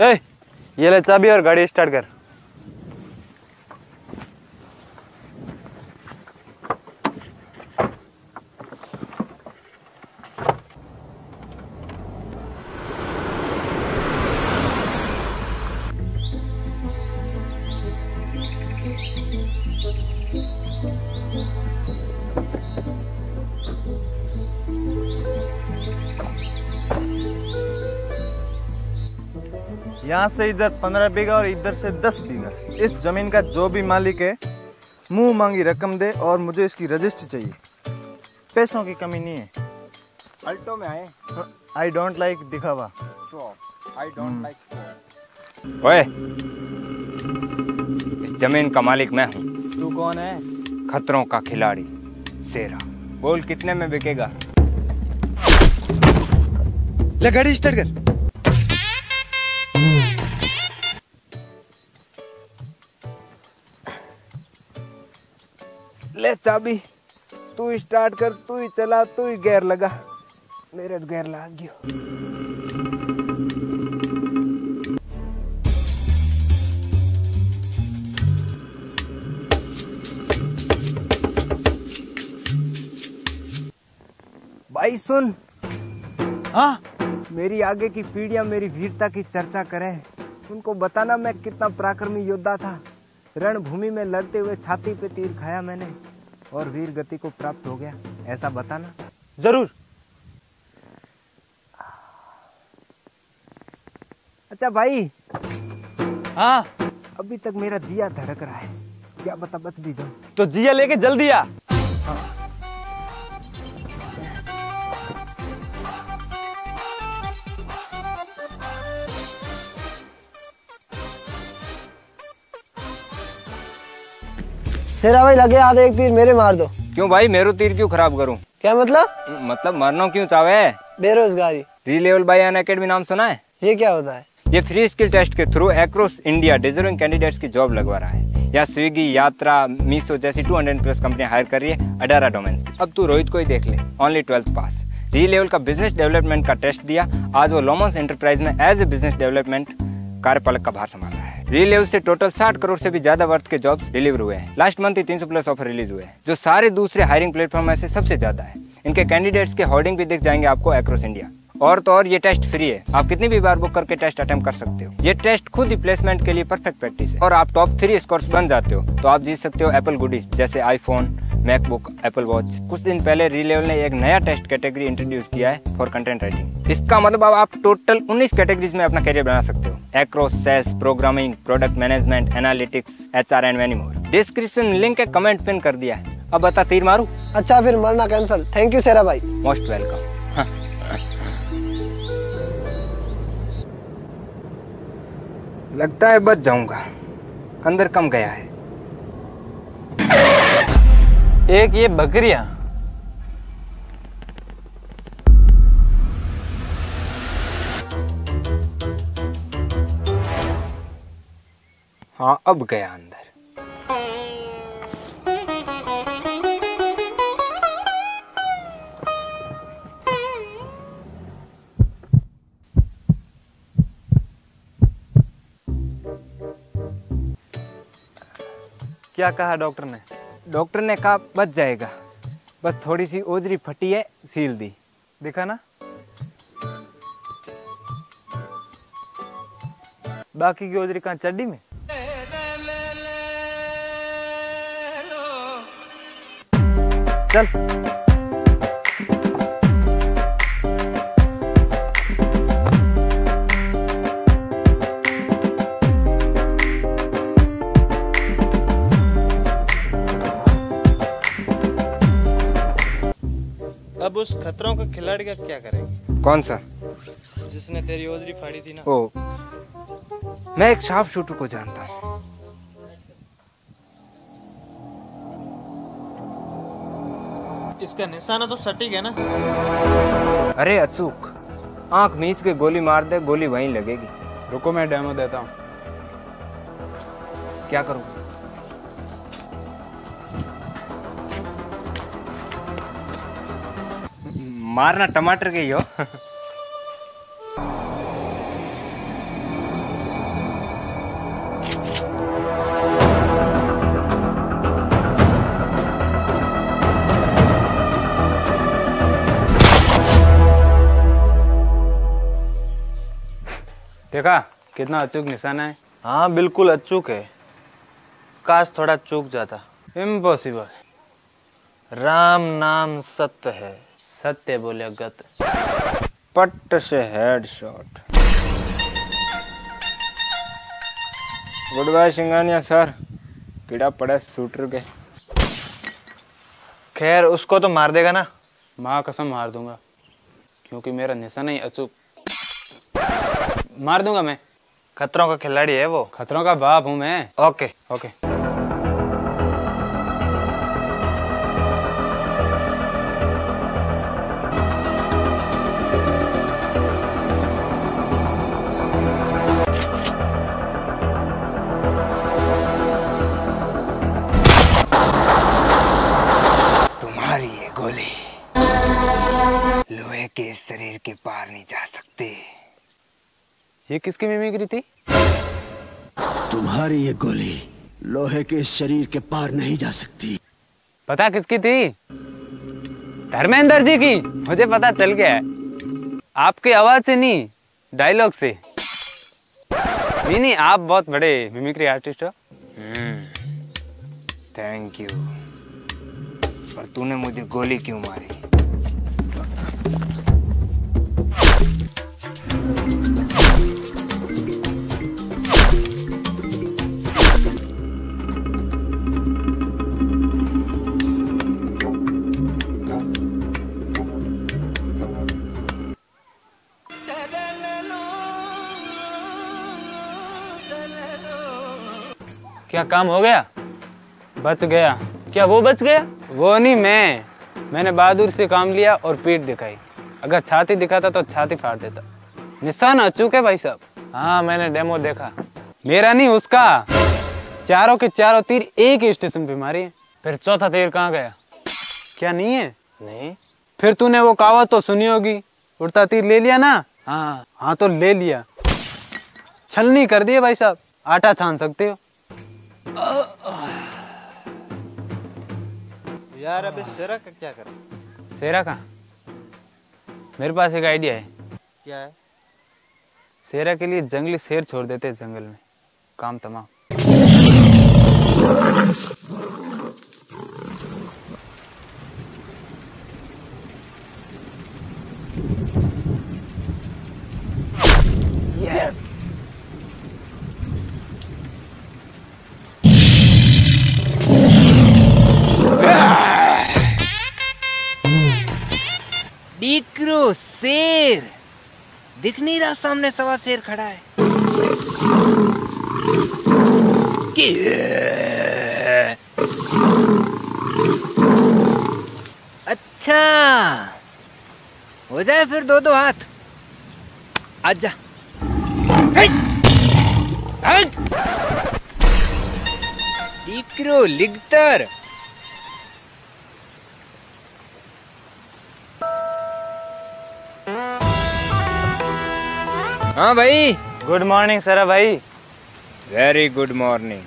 ए ये ले चाबी और गाड़ी स्टार्ट कर। यहाँ से इधर पंद्रह बीघा और इधर से दस बीघा। इस ज़मीन का जो भी मालिक है मुँह मांगी रकम दे और मुझे इसकी रजिस्ट्री चाहिए। पैसों की कमी नहीं है। अल्टो में आए। आई डोंट लाइक दिखावा। आई डोंट लाइक ओए इस ज़मीन का मालिक मैं हूँ। तू कौन है? खतरों का खिलाड़ी तेरा बोल कितने में बिकेगा? ले गाड़ी स्टार्ट कर। ले चाबी। तू ही स्टार्ट कर तू ही चला तू ही गेयर लगा। मेरे तो गेयर लग गयो भाई सुन। हाँ? मेरी आगे की पीढ़ियाँ मेरी वीरता की चर्चा करें। उनको बताना मैं कितना पराक्रमी योद्धा था। रणभूमि में लड़ते हुए छाती पे तीर खाया मैंने। और वीर गति को प्राप्त हो गया। ऐसा बताना। ज़रूर। अच्छा भाई हाँ। अभी तक मेरा जिया धड़क रहा है। क्या बता बच भी जाऊ तो जिया लेके जल्दी आ। शेरा भाई लगे आधे एक तीर मेरे मार दो। क्यों भाई? मेरो तीर क्यों खराब करूँ? क्या मतलब? मतलब मरना क्यों चाहे बेरोजगारी। री लेवल बाई एन अकेडमी नाम सुना है? ये क्या होता है? ये फ्री स्किल टेस्ट के through across India deserving candidates की जॉब लगवा रहा है। या स्विगी यात्रा मीसो जैसी 200 प्लस कंपनियाँ हायर कर रही है अडारा डोमेन्स अब तू रोहित को ही देख ले। ओनली ट्वेल्थ पास री लेवल का बिज़नेस डेवलपमेंट का टेस्ट दिया। आज वो लोमस एंटरप्राइज में एज ए बिज़नेस डेवलपमेंट कार्यपालक का भार संभाल रहा है। री लेवल से टोटल 60 करोड़ से भी ज़्यादा वर्थ के जॉब्स डिलीवर हुए हैं। लास्ट मंथ ही 300 प्लस ऑफ़र रिलीज़ हुए हैं, जो सारे दूसरे हायरिंग प्लेटफॉर्म में से सबसे ज़्यादा है। इनके कैंडिडेट्स के होर्डिंग भी दिख जाएँगे आपको एक्रॉस इंडिया और तो और ये टेस्ट फ्री है। आप कितनी भी बार बुक करके टेस्ट अटेम्प्ट कर सकते हो। ये टेस्ट खुद ही प्लेसमेंट के लिए परफेक्ट प्रैक्टिस है। और आप टॉप थ्री स्कोर्स बन जाते हो तो आप जीत सकते हो एप्पल गुडीज जैसे आईफोन मैकबुक एप्पल वॉच कुछ दिन पहले री लेवल ने एक नया टेस्ट कैटेगरी इंट्रोड्यूस किया है फॉर कंटेंट राइटिंग इसका मतलब आप टोटल 19 कैटेगरीज में अपना करियर बना सकते हो। Across sales programming product management analytics H R and many more description link है कमेंट पिन कर दिया है। अब बता तीर मारू? अच्छा फिर मरना कैंसल थैंक यू शेरा भाई. मोस्ट वेलकम लगता है बच जाऊँगा। अंदर कम गया है। एक ये बकरियाँ। हाँ अब गया अंदर। क्या कहा डॉक्टर ने? डॉक्टर ने कहा बच जाएगा। बस थोड़ी सी ओजरी फटी है सील दी। देखा ना? बाकी की ओजरी कहाँ चड्डी में? चल। अब उस खतरों के खिलाड़ी का क्या करेंगे? कौन सा? जिसने तेरी ओजरी फाड़ी थी ना। ओ। मैं एक शार्प शूटर को जानता हूँ। इसका निशाना तो सटीक है ना? अरे अचूक। आँख मीच के गोली मार दे गोली वहीं लगेगी। रुको मैं डेमो देता हूँ। क्या करूँ? मारना टमाटर के ही हो। देखा? कितना अचूक निशाना है। हाँ बिल्कुल अचूक है। काश थोड़ा चूक जाता। इम्पॉसिबल राम नाम सत्य है। सत्य बोले गत। पट से head shot goodbye Singhania sir कीड़ा पड़ा शूटर के। खैर उसको तो मार देगा ना। माँ कसम मार दूँगा। क्योंकि मेरा निशाना ही अचूक। मार दूँगा मैं। खतरों का खिलाड़ी है वो। खतरों का बाप हूँ मैं। ओके। ओके। ये किसकी मिमिक्री थी? तुम्हारी ये गोली लोहे के शरीर के पार नहीं जा सकती। पता किसकी थी? धर्मेंद्र जी की। मुझे पता चल गया है। आपकी आवाज़ से नहीं डायलॉग से। नहीं नहीं आप बहुत बड़े मिमिक्री आर्टिस्ट हो। थैंक यू पर तूने मुझे गोली क्यों मारी? क्या काम हो गया? बच गया। क्या वो बच गया? वो नहीं मैं। मैंने बहादुर से काम लिया और पीठ दिखाई। अगर छाती दिखाता तो छाती फाड़ देता। निशान अचूक है भाई साहब। हाँ मैंने डेमो देखा। मेरा नहीं उसका। चारों के चारों तीर एक ही स्टेशन पे मारी है। फिर चौथा तीर कहाँ गया? क्या नहीं है? नहीं। फिर तूने वो कहावत तो सुनी होगी। उड़ता तीर ले लिया ना? हाँ। हाँ तो ले लिया। छलनी कर दिए भाई साहब। आटा छान सकते हो। यार अबे शेरा का क्या कर? शेरा का मेरे पास एक आइडिया है। क्या है? शेरा के लिए जंगली शेर छोड़ देते हैं जंगल में। काम तमाम। शेर। दिख नहीं रहा सामने सवा शेर खड़ा है। अच्छा। हो जाए फिर दो दो हाथ। आजा डीकरो लिगतर। हाँ भाई। गुड मॉर्निंग सरा भाई। वेरी गुड मॉर्निंग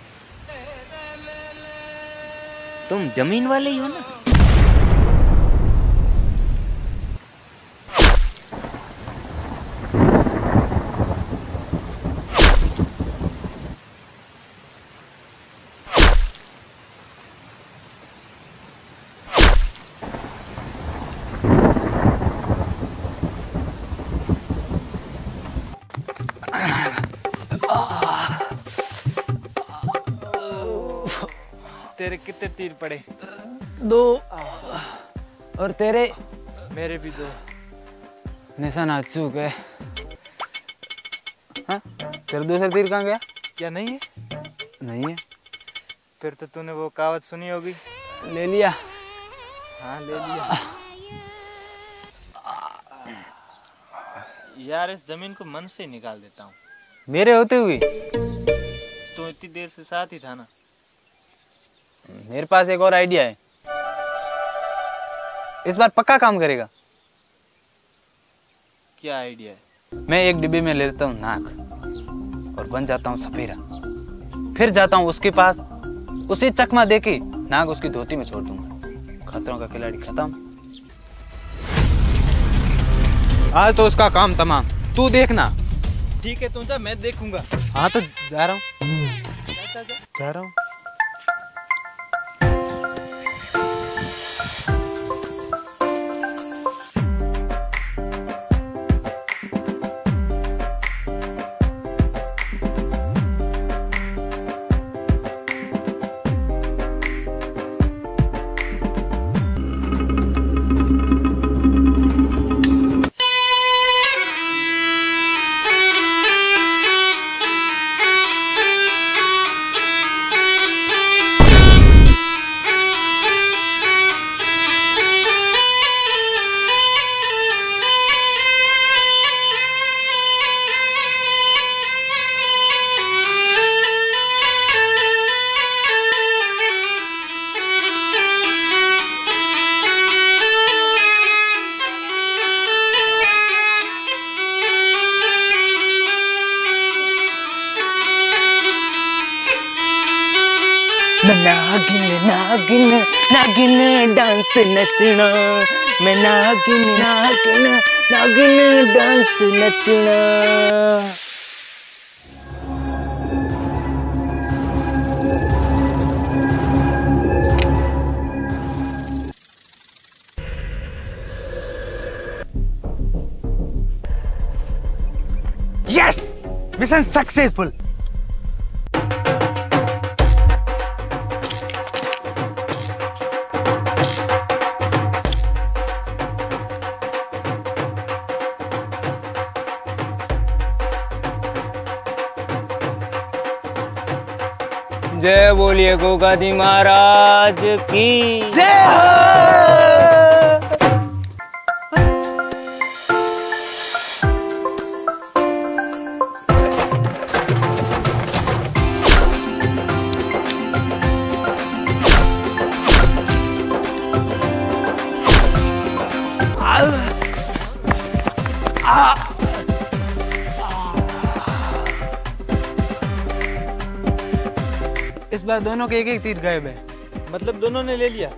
तुम ज़मीन वाले ही हो ना? तेरे कितने तीर पड़े? दो। और तेरे? मेरे भी दो। निशाना अचूक है। हाँ? तेरा दूसरा तीर कहाँ गया? क्या नहीं है? नहीं है। फिर तो तूने वो कहावत सुनी होगी। ले लिया। हाँ ले लिया। यार इस ज़मीन को मन से ही निकाल देता हूँ। मेरे होते हुए? तू इतनी देर से साथ ही था ना। मेरे पास एक और आइडिया है। इस बार पक्का काम करेगा। क्या आइडिया है? मैं एक डिब्बे में ले लेता हूँ नाक और बन जाता हूँ सफेरा फिर जाता हूँ उसके पास। उसे चकमा दे के नाक उसकी धोती में छोड़ दूँगा। खतरों का खिलाड़ी खत्म। आज तो उसका काम तमाम। तू देखना। ठीक है तू जा मैं देखूँगा। हाँ तो जा रहा हूँ। जा रहा हूँ। नागिन नागिन डांस नचना। मैं नागिन नागिन नागिन डांस नचना। यस मिशन सक्सेसफुल जय बोलिए गोगादी महाराज की। जय हो! बार दोनों के एक एक तीर गायब है। मतलब दोनों ने ले लिया?